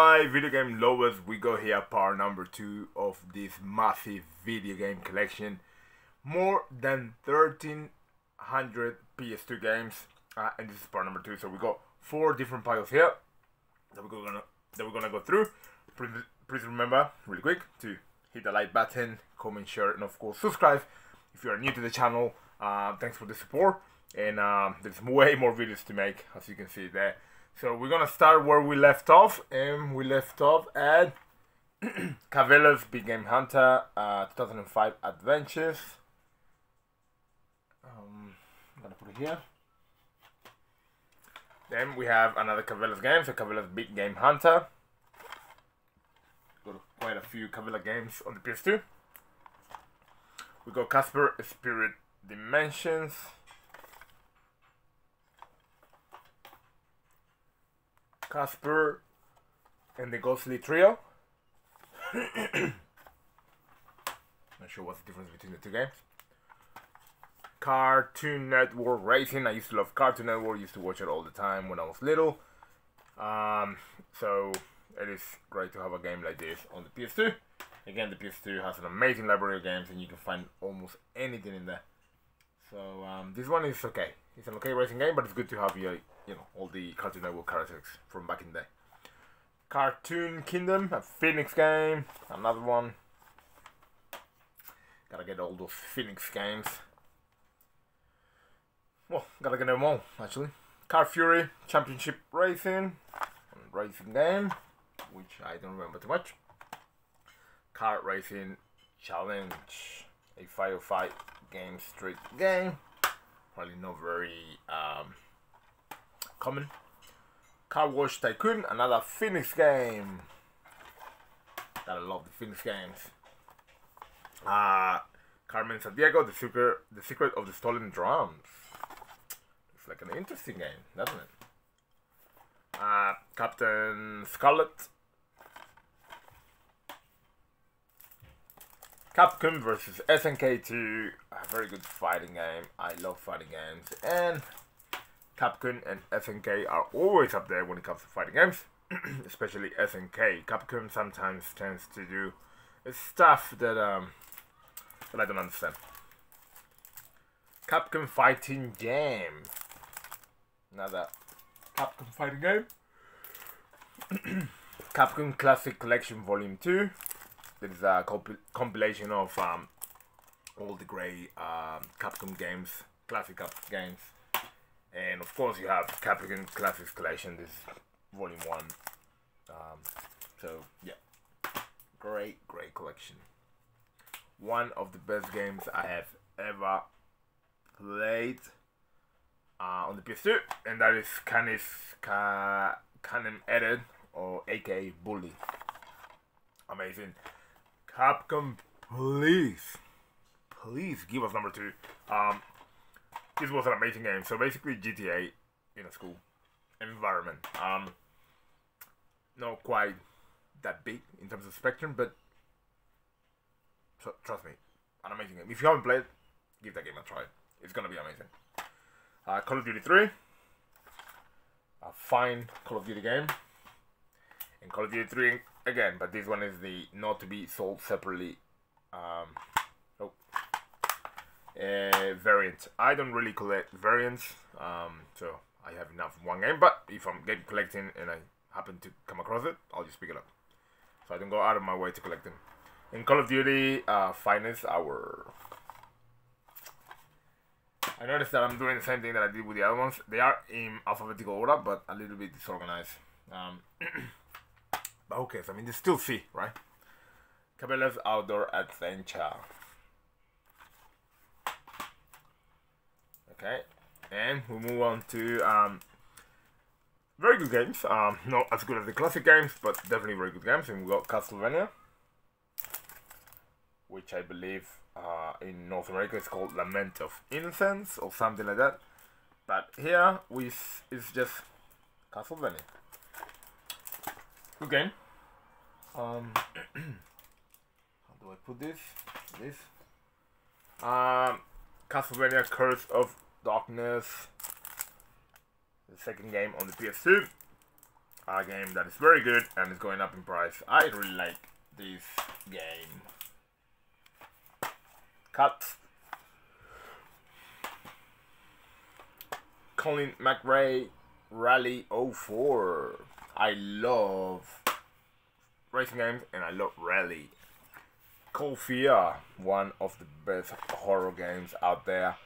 Alright, video game lovers, we go here part number two of this massive video game collection. More than 1300 PS2 games, uh, and this is part number two. So we got four different piles here that we're gonna that we're gonna go through. Please, please remember, really quick, to hit the like button, comment, share, and of course subscribe if you are new to the channel. Uh, thanks for the support, and um, there's way more videos to make, as you can see there. So we're gonna start where we left off, and we left off at Cabela's Big Game Hunter uh, 2005 Adventures. Um, I'm gonna put it here. Then we have another Cabela's game, so Cabela's Big Game Hunter. Got quite a few Cabela games on the PS2. We got Casper Spirit Dimensions. Casper and the Ghostly Trio. Not sure what's the difference between the two games. Cartoon Network Racing. I used to love Cartoon Network. Used to watch it all the time when I was little. Um, so it is great to have a game like this on the PS2. Again, the PS2 has an amazing library of games, and you can find almost anything in there. So um, this one is okay. It's an okay racing game, but it's good to have your, you know, all the Cartoon Network characters from back in the day. Cartoon Kingdom, a Phoenix game, another one. Gotta get all those Phoenix games. Well, gotta get them all, actually. Car Fury, Championship Racing, racing game, which I don't remember too much. Car Racing Challenge, a 505 game street game. Probably not very um, common. Car Wash Tycoon, another Phoenix game. Gotta love the Phoenix games. Uh, Carmen Sandiego, the secret, the secret of the stolen drums. It's like an interesting game, doesn't it? Uh, Captain Scarlet. Capcom versus SNK2, a very good fighting game. I love fighting games, and Capcom and SNK are always up there when it comes to fighting games, especially SNK. Capcom sometimes tends to do stuff that um that I don't understand. Capcom fighting game. Another Capcom fighting game. Capcom Classic Collection Volume 2. This is a comp compilation of um, all the great um, Capcom games, classic Capcom games. And of course you have Capcom Classics Collection, this is Volume 1. Um, so yeah, great, great collection. One of the best games I have ever played uh, on the PS2, and that is Canis Ca Canem Edit or aka Bully. Amazing. Capcom, please, please give us number two. Um, this was an amazing game. So basically, GTA in a school environment. Um, not quite that big in terms of spectrum, but so, trust me, an amazing game. If you haven't played, give that game a try. It's gonna be amazing. Uh, Call of Duty 3, a fine Call of Duty game. In Call of Duty 3 again, but this one is the not to be sold separately. Um, oh, uh, variant. I don't really collect variants, um, so I have enough one game. But if I'm game collecting and I happen to come across it, I'll just pick it up. So I don't go out of my way to collect them. In Call of Duty, uh, Finest Hour. I noticed that I'm doing the same thing that I did with the other ones. They are in alphabetical order, but a little bit disorganized. Um, cares? I mean, they still see, right? Cabela's Outdoor Adventure. Okay, and we move on to um, very good games. Um, not as good as the classic games, but definitely very good games. And we got Castlevania, which I believe uh, in North America is called Lament of Innocence or something like that. But here we it's just Castlevania. Good game. Um, how do I put this? This. Um, Castlevania Curse of Darkness. The second game on the PS2. a game that is very good and is going up in price. I really like this game. Cut. Colin McRae Rally 04. I love racing games and I love rally. Cold Fear, one of the best horror games out there.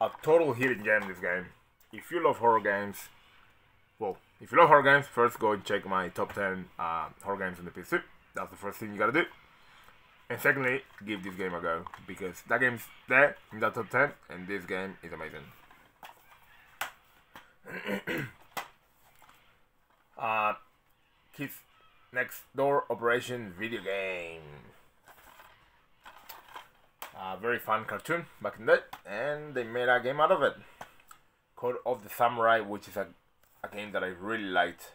A total hidden gem this game. If you love horror games, well, if you love horror games, first go and check my top 10 uh, horror games on the PC. That's the first thing you gotta do. And secondly, give this game a go because that game's there in the top 10 and this game is amazing. uh, Kids Next Door Operation video game. A very fun cartoon back in the day, and they made a game out of it. Code of the Samurai, which is a, a game that I really liked.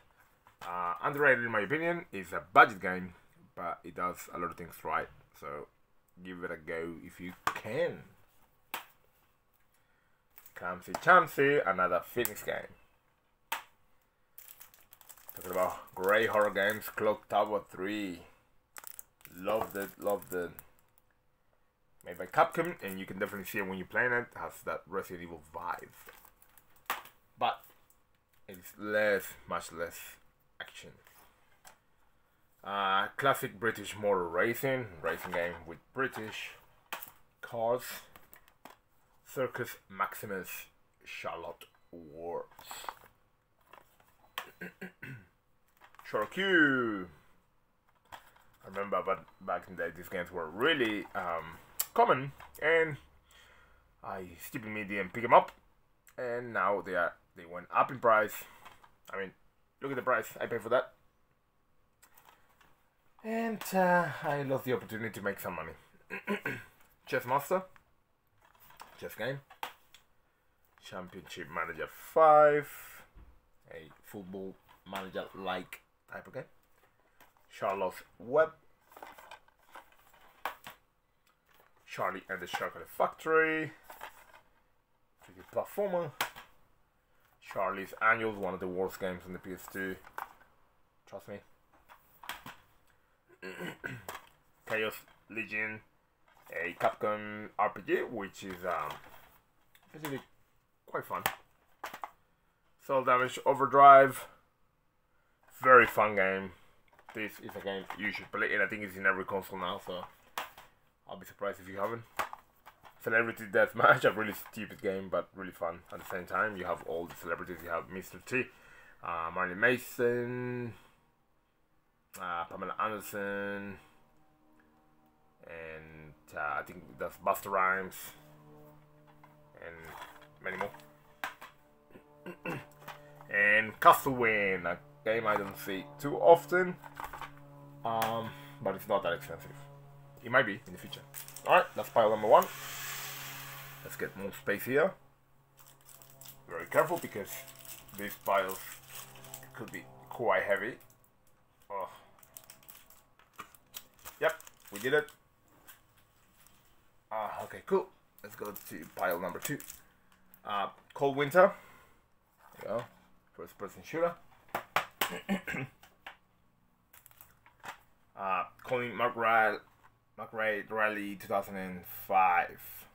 Uh, underrated in my opinion. is a budget game, but it does a lot of things right. So give it a go if you can. Camsy Chamsy, another Phoenix game. Talking about great horror games, Clock Tower 3. Loved it, loved it. Made by Capcom, and you can definitely see it when you're playing it. it has that Resident Evil vibe. But it's less, much less action. Uh, classic British motor racing, racing game with British cars. Circus Maximus Chariot Wars. Choro Q. I remember, but back in the day, these games were really um, common, and I stupid me didn't pick them up, and now they are they went up in price. I mean, look at the price I paid for that, and uh, I lost the opportunity to make some money. Chess Master, chess game, Championship Manager Five, a football manager like type of game. Charlotte's Web, Charlie and the Chocolate Factory, tricky platformer, Charlie's Angels, one of the worst games on the PS2. Trust me. Chaos Legion, a Capcom RPG, which is um, basically quite fun. Cel Damage Overdrive, very fun game. This is a game you should play, and I think it's in every console now, so I'll be surprised if you haven't. Celebrity Deathmatch, a really stupid game, but really fun at the same time. You have all the celebrities. You have Mr. T, uh, Manson, uh, Pamela Anderson, and uh, I think that's Busta Rhymes, and many more. and Castlevania, a game I don't see too often, um, but it's not that expensive. It might be in the future. Alright, that's pile number one. Let's get more space here. Very careful because these piles could be quite heavy. Oh. Yep, we did it. Ah, uh, okay, cool. Let's go to pile number two. Uh, Cold Winter. Go. First person shooter. uh, Colin McRae, McRae Rally 2005.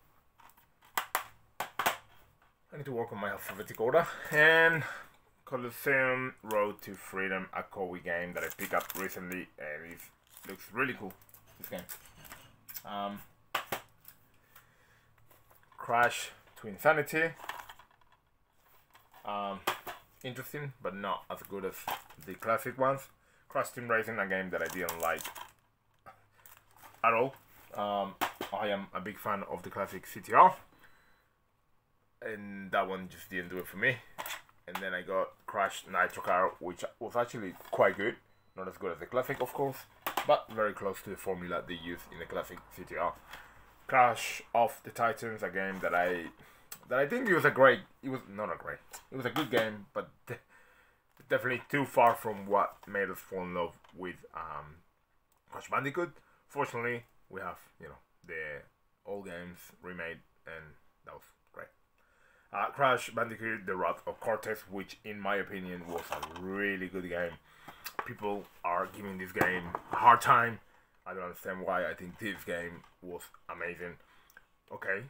I need to work on my alphabetic order. And Colosseum Road to Freedom, a Koei game that I picked up recently and it looks really cool. This game. Um, Crash Twinsanity. Um, interesting, but not as good as the classic ones. Crash Team Racing, a game that I didn't like at all. Um, I am a big fan of the classic CTR, and that one just didn't do it for me. And then I got Crash Nitro Kart, which was actually quite good. Not as good as the classic, of course, but very close to the formula they used in the classic CTR. Crash of the Titans, a game that I that I think it was a great. It was not a great. It was a good game, but definitely too far from what made us fall in love with um, Crash Bandicoot. Fortunately, we have you know the old games remade, and that was great. Uh, Crash Bandicoot: The Wrath of Cortex, which in my opinion was a really good game. People are giving this game a hard time. I don't understand why. I think this game was amazing. Okay,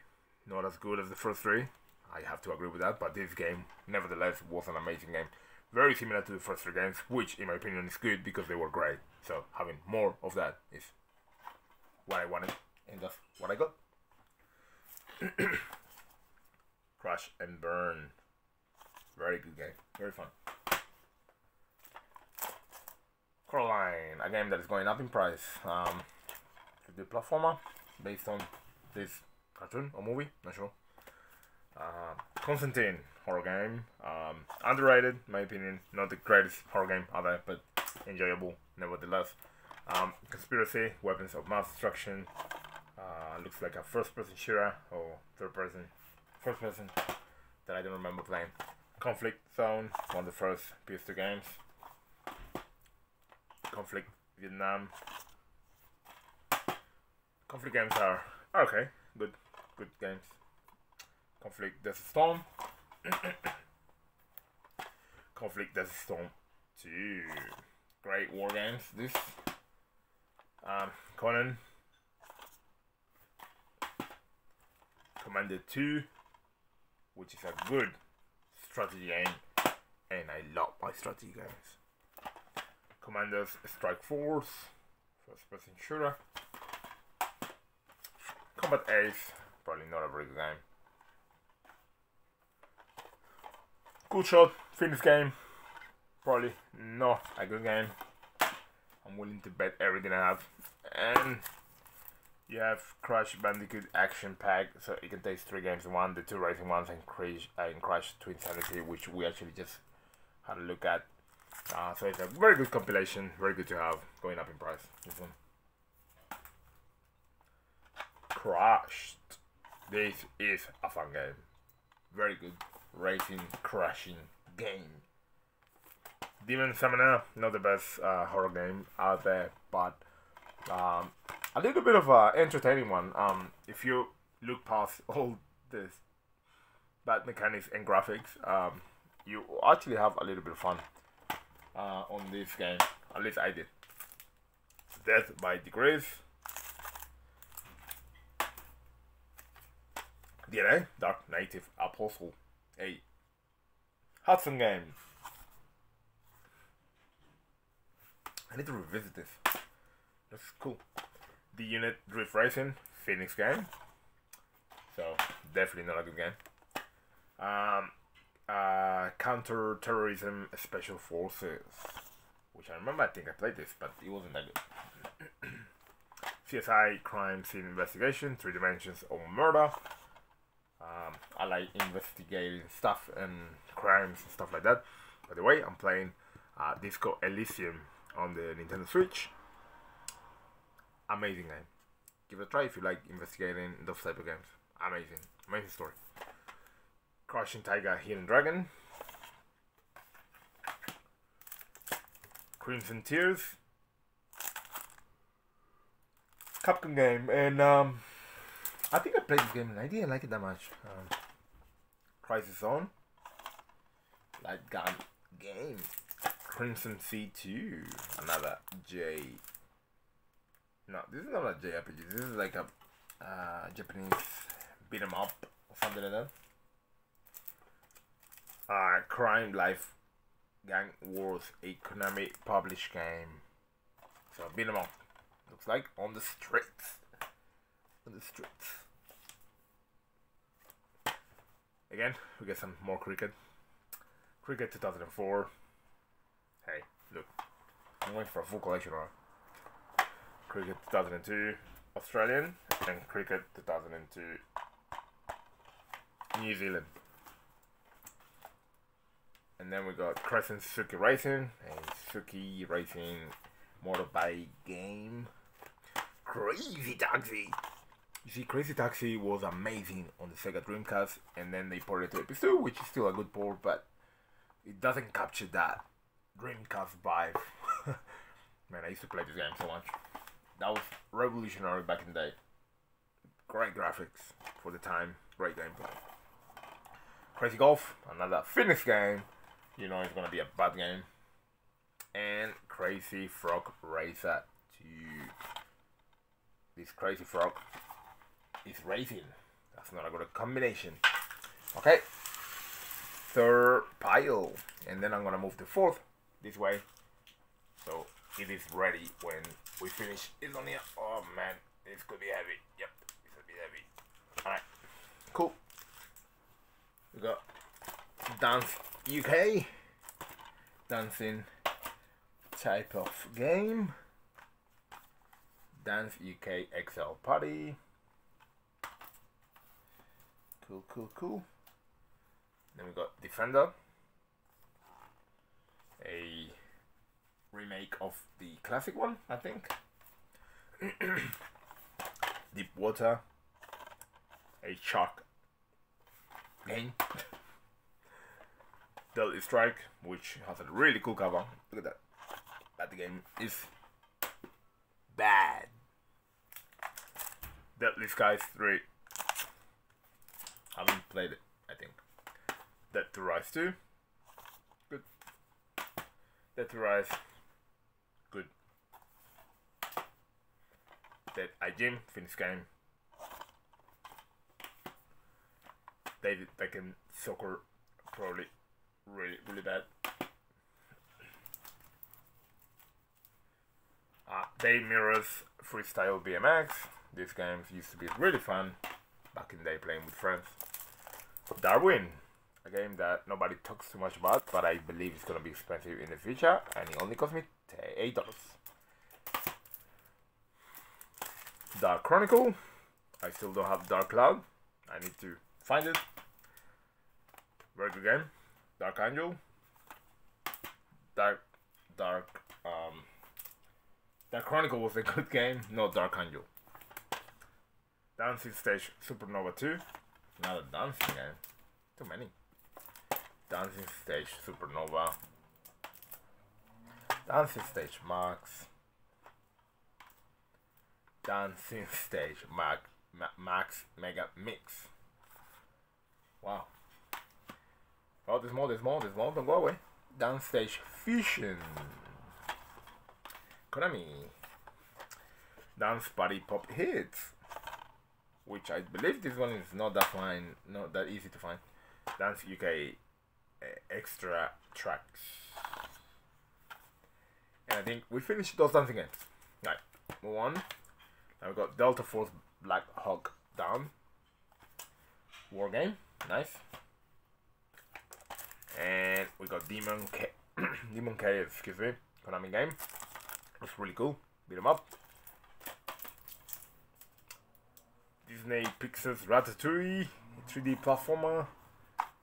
not as good as the first three. I have to agree with that, but this game, nevertheless, was an amazing game. Very similar to the first three games, which, in my opinion, is good because they were great. So having more of that is what I wanted, and that's what I got. Crash and Burn. Very good game. Very fun. Coraline, a game that is going up in price. Um, the platformer based on this cartoon or movie, not sure. Uh, Constantine, horror game. Um, underrated, my opinion. Not the greatest horror game ever, but enjoyable nevertheless. Um, conspiracy, weapons of mass destruction. Uh, looks like a first person shooter or third person first person that I don't remember playing. Conflict Zone, one of the first PS2 games. Conflict Vietnam. Conflict games are okay, good, good games. Conflict Desert Storm. Conflict Desert Storm 2. Great war games. This um, Conan. Commander 2 which is a good strategy game, and I love my strategy games. Commanders Strike Force, first person shooter. Combat Ace, probably not a very good game. Good shot, Phoenix game, probably not a good game. I'm willing to bet everything I have. And you have Crash Bandicoot Action Pack, so it can take three games in one, the two racing ones and Crash, uh, and Crash Twin Twinsanity, which we actually just had a look at. Uh, so it's a very good compilation, very good to have, going up in price, this one. Crashed. This is a fun game. Very good racing, crashing game. Demon Summoner, not the best uh, horror game out there, but um, a little bit of a entertaining one. Um, if you look past all this bad mechanics and graphics, um, you actually have a little bit of fun uh, on this game. At least I did. Death by Degrees. DNA, Dark Native Apostle, a Hudson game. I need to revisit this. That's cool the unit Drift Racing Phoenix game. So definitely not a good game. Um, uh, Counter Terrorism Special Forces, which I remember. I think I played this, but it wasn't that good. CSI Crime Scene Investigation, Three Dimensions of Murder. Um, I like investigating stuff and crimes and stuff like that. By the way, I'm playing uh, Disco Elysium on the Nintendo Switch amazing game. Give it a try if you like investigating those type of games. Amazing, amazing story. Crouching Tiger, Hidden Dragon. Crimson Tears. Capcom game, and um, I think I played this game and I didn't like it that much. Um, Crisis Zone. Light gun game. Crimson Sea 2. Another J no, this is not a JRPG. This is like a uh, Japanese beat 'em up or something like that. Uh, Crime Life Gang Wars, a Konami published game. So beat 'em up. Looks like on the streets. On the streets. Again, we get some more cricket. Cricket 2004. Hey, look. I'm going for a full collection, right? Cricket 2002 Australian and Cricket 2002 New Zealand. And then we got Crescent Suki Racing and Suki Racing motorbike game. Crazy Taxi! You see, Crazy Taxi was amazing on the Sega Dreamcast, and then they ported it to PS2, which is still a good port, but it doesn't capture that Dreamcast vibe. Man, I used to play this game so much that was revolutionary back in the day. Great graphics for the time, great gameplay. Crazy Golf, another Phoenix game. You know it's gonna be a bad game. And Crazy Frog Racer 2. This Crazy Frog is racing. That's not a good combination. Okay. Third pile. And then I'm gonna move to fourth this way. So it is ready when we finish it on here. Oh man, this could be heavy. Yep, this could be heavy. Alright. Cool. We got Dance UK. Dancing type of game. Dance UK XL Party. Cool, cool, cool. Then we got Defender. A remake of the classic one, I think. Deep Water. A shark game. Deadly Strike, which has a really cool cover. Look at that. But the game is bad. Deadly Skies 3. Haven't played it, I think. To Rise 2. Good. To Rise. Good. Dead I Gym, Phoenix game. David Beckham Soccer, probably really, really bad. Uh, Dave Mirra's Freestyle BMX. These games used to be really fun back in the day playing with friends. Darwin, a game that nobody talks too much about, but I believe it's gonna be expensive in the future, and it only cost me eight dollars. Dark Chronicle. I still don't have Dark Cloud. I need to find it. Very good game. Dark Angel. Dark, Dark, um, Dark Chronicle was a good game. No Dark Angel. Dancing Stage Supernova 2. Another dancing game. Too many. Dancing Stage Supernova. Dancing Stage Max. Dancing Stage Max, Max Mega Mix. Wow. Oh, there's more, there's more, there's more. Don't go away. Dance Stage Fusion. Konami. Dance Party Pop Hits which I believe this one is not that fine, not that easy to find. Dance UK uh, extra tracks. And I think we finished those dancing games. Right, move on. Now we got Delta Force Black Hawk Down. War game, nice. And we got Demon K, Demon K, excuse me, Konami game. Looks really cool. Beat 'em up. Disney Pixar's Ratatouille, 3D platformer.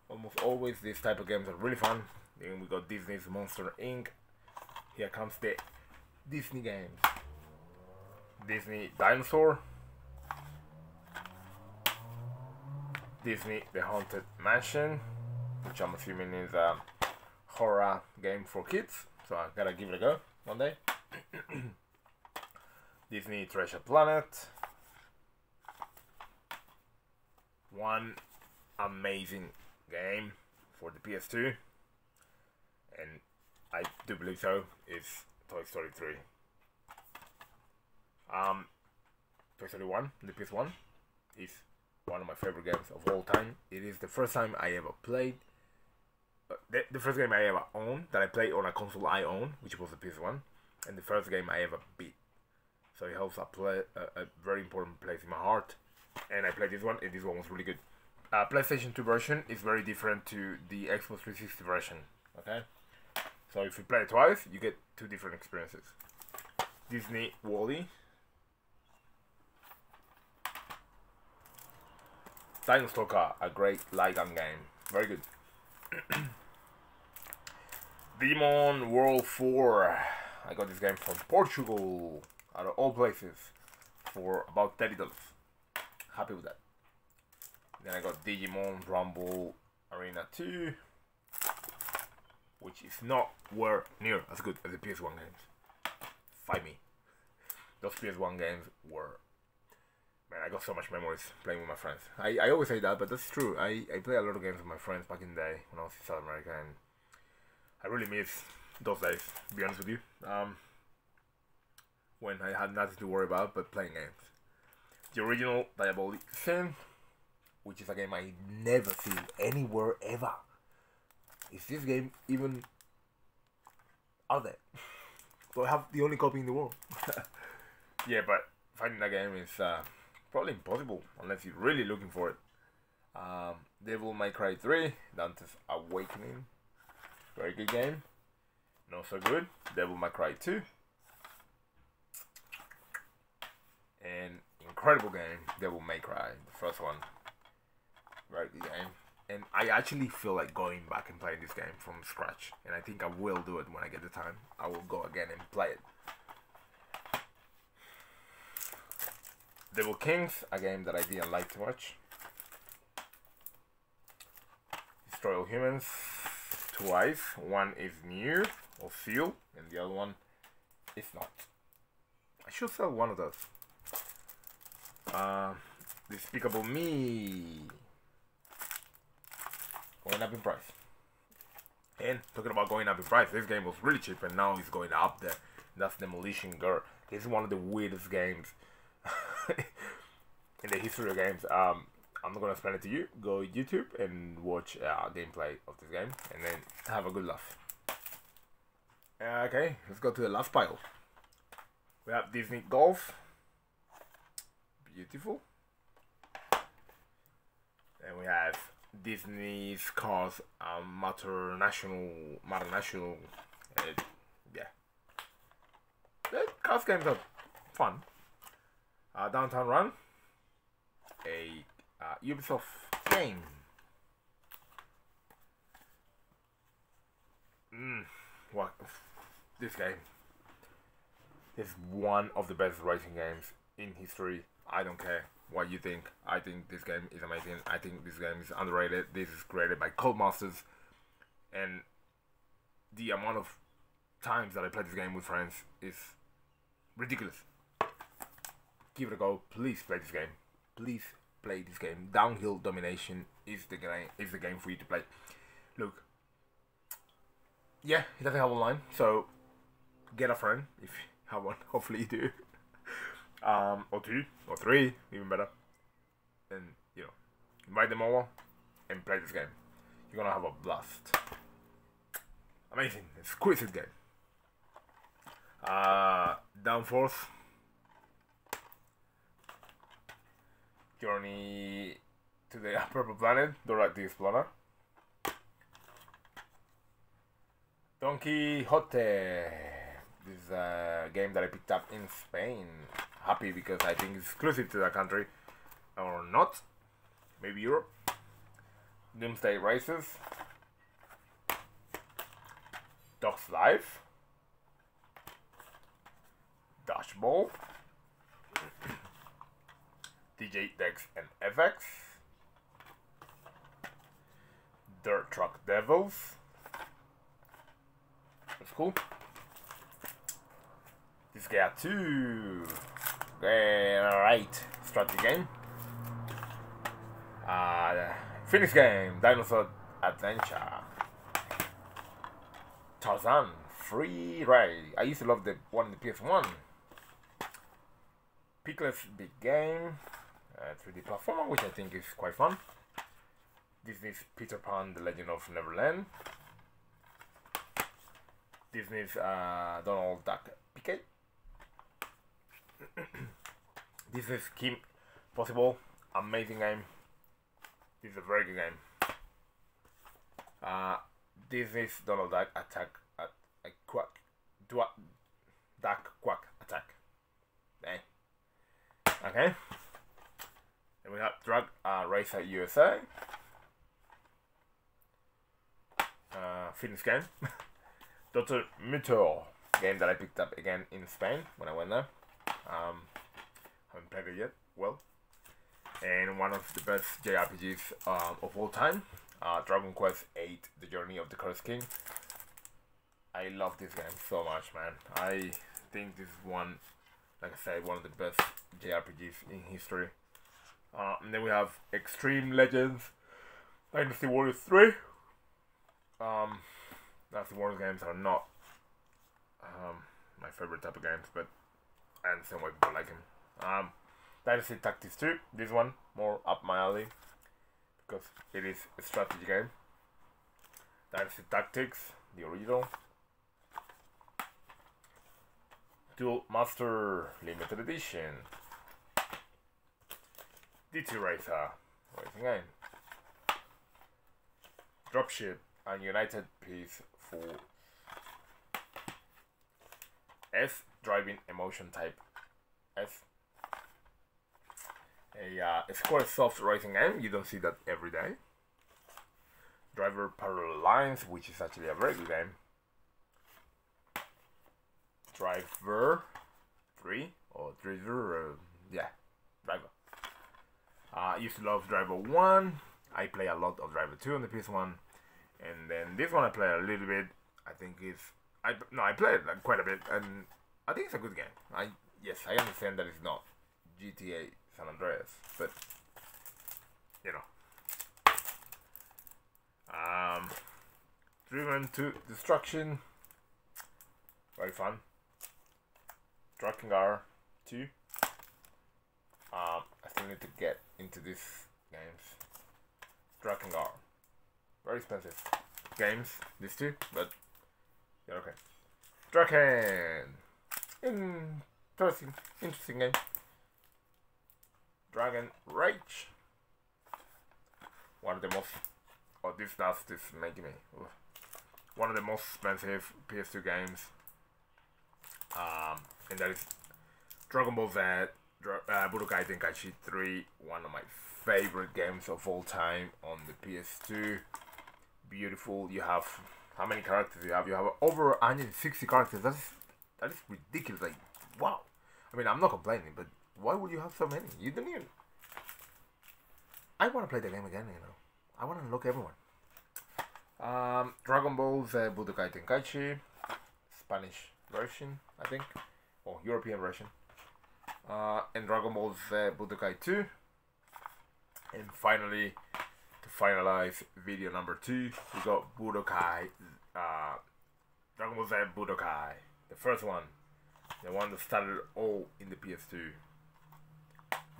Almost always these type of games are really fun. Then we got Disney's Monster Inc. Here comes the Disney games. Disney Dinosaur. Disney The Haunted Mansion, which I'm assuming is a horror game for kids. So I gotta give it a go one day. Disney Treasure Planet. One amazing game for the PS2, and I do believe so, is Toy Story 3. Um, Toy Story 1, the PS1, is one of my favorite games of all time. It is the first time I ever played, uh, the, the first game I ever owned, that I played on a console I own, which was the PS1, and the first game I ever beat. So it holds a, play, a, a very important place in my heart and I played this one, and this one was really good. Uh, PlayStation 2 version is very different to the Xbox 360 version. Okay, so if you play it twice, you get two different experiences. Disney WALL-E. Dino Stalker, a great light gun game. Very good. Demon World 4. I got this game from Portugal, out of all places, for about $30 happy with that. Then I got Digimon Rumble Arena 2, which is not where near as good as the PS1 games. Fight me. Those PS1 games were Man, I got so much memories playing with my friends. I, I always say that, but that's true. I, I play a lot of games with my friends back in the day when I was in South America, and I really miss those days, to be honest with you. Um, when I had nothing to worry about but playing games. The original Diabolik Sin, which is a game I never see anywhere ever. Is this game even out there? So I have the only copy in the world. yeah, but finding that game is uh, probably impossible unless you're really looking for it. Um, Devil May Cry 3, Dante's Awakening, very good game. Not so good. Devil May Cry 2. And incredible game, Devil May Cry, the first one. Very good game. And I actually feel like going back and playing this game from scratch. And I think I will do it when I get the time. I will go again and play it. Devil Kings, a game that I didn't like too much. Destroy All Humans, twice. One is new or seal, and the other one is not. I should sell one of those. Uh, Despicable Me. Going up in price. And talking about going up in price, this game was really cheap and now it's going up there. That's Demolition Girl. This is one of the weirdest games in the history of games. Um, I'm not gonna explain it to you. Go YouTube and watch uh, gameplay of this game, and then have a good laugh. Uh, okay, let's go to the last pile. We have Disney Golf. Beautiful. And we have Disney's Cars um, Mater-National, Matter National. Uh, yeah. The cars games are fun. Uh, Downtown Run. A uh, Ubisoft game. Mm, what? This game is one of the best racing games in history. I don't care what you think. I think this game is amazing. I think this game is underrated. This is created by Codemasters, and the amount of times that I play this game with friends is ridiculous. Give it a go. Please play this game. Please play this game. Downhill Domination is the game. Is the game for you to play. Look. Yeah, it doesn't have online, so get a friend if you have one. Hopefully you do um, or two, or three, even better. And, you know, invite them over and play this game. You're gonna have a blast. Amazing, exquisite game. Uh, Downforce. Journey to the Purple Planet, Dora the Explorer. Don Quixote. This is a game that I picked up in Spain happy because I think it's exclusive to that country or not. Maybe Europe. Doomsday Races. Dogs Life. Dodgeball. DJ Decks and FX. Dirt Truck Devils. That's cool. This guy too. Start the game. Uh, Phoenix game, Dinosaur Adventure. Tarzan, free ride. I used to love the one in the PS1. Piglet's Big Game, uh, 3D platformer, which I think is quite fun. Disney's Peter Pan, The Legend of Neverland. Disney's uh, Donald Duck Piquet. This is Kim Possible. Amazing game. This is a very good game. Uh, this is Donald Duck attack at a quack. Duck, duck quack attack. Okay. Okay. And we have Drag uh, Racer USA. Uh, Phoenix game. Dr. Meteor game that I picked up again in Spain when I went there. Um, haven't played it yet. Well, and one of the best JRPGs um, of all time, uh, Dragon Quest VIII: The Journey of the Cursed King. I love this game so much, man. I think this is one, like I said, one of the best JRPGs in history. Uh, and then we have Extreme Legends Dynasty Warriors 3. Um, Dynasty Warriors games are not um, my favorite type of games, but I understand why people like them. Um, Dynasty Tactics 2, this one more up my alley because it is a strategy game. Dynasty Tactics, the original. Duel Master Limited Edition. DT Racer, racing game. Dropship and United Peace for S driving emotion type S. A, uh, a Squaresoft racing game, you don't see that every day. Driver Parallel Lines, which is actually a very good game. Driver 3 or Driver, uh, yeah, Driver. Uh, I used to love Driver 1. I play a lot of Driver 2 on the PS1. And then this one I play a little bit. I think it's I no I played like quite a bit and I think it's a good game. I yes I understand that it's not GTA San Andreas, but you know. Um, Driven to Destruction, very fun. Drakengard 2. Um, I still need to get into these games. Drakengard. Very expensive games, these two, but yeah, okay. Drakan! Interesting, interesting game. Dragon Rage. One of the most, oh this dust this making me, ugh. one of the most expensive PS2 games. Um, and that is Dragon Ball Z, Dra uh, Budokai Tenkaichi 3, one of my favorite games of all time on the PS2. Beautiful. You have how many characters you have? You have over 160 characters. That's that is ridiculous. Like wow. I mean, I'm not complaining, but why would you have so many? You don't even. I want to play the game again. You know, I want to unlock everyone. Um, Dragon Ball's Z Budokai Tenkaichi, Spanish version, I think, or European version. Uh, and Dragon Ball's Z Budokai 2. And finally, to finalize video number two, we got Budokai, uh, Dragon Ball Z Budokai, the first one, the one that started all in the PS2.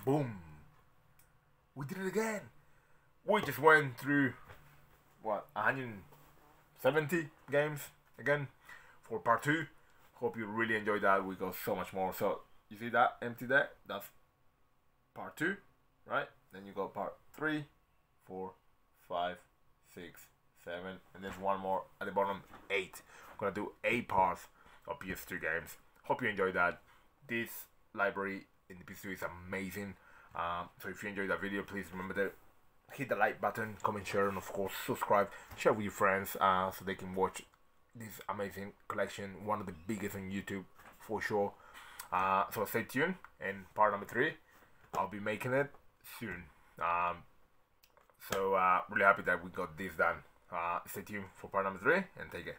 Boom! We did it again! We just went through, what, 170 games again for part two. Hope you really enjoyed that. We got so much more. So, you see that empty deck? That's part two, right? Then you got part three, four, five, six, seven, and there's one more at the bottom, eight. I'm gonna do eight parts of PS2 games. Hope you enjoyed that. This library in the PS2 is amazing. Um, so if you enjoyed that video, please remember to hit the like button, comment, share, and of course subscribe. Share with your friends uh, so they can watch this amazing collection. One of the biggest on YouTube for sure. Uh, so stay tuned. And part number three, I'll be making it soon. Um, so uh, really happy that we got this done. Uh, stay tuned for part number three and take it.